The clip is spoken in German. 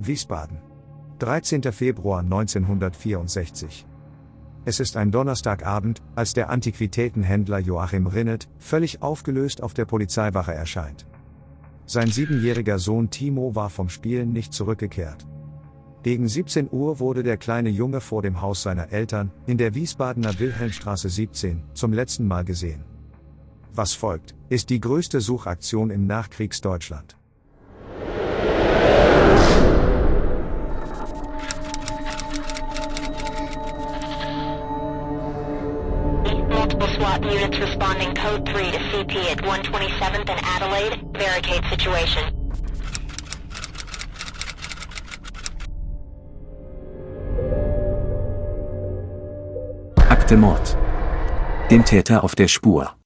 Wiesbaden. 13. Februar 1964. Es ist ein Donnerstagabend, als der Antiquitätenhändler Joachim Rinnet völlig aufgelöst auf der Polizeiwache erscheint. Sein siebenjähriger Sohn Timo war vom Spielen nicht zurückgekehrt. Gegen 17 Uhr wurde der kleine Junge vor dem Haus seiner Eltern, in der Wiesbadener Wilhelmstraße 17, zum letzten Mal gesehen. Was folgt, ist die größte Suchaktion im Nachkriegsdeutschland. SWAT units responding code 3 to CP at 127th and Adelaide. Barricade situation. Akte Mord. Dem Täter auf der Spur.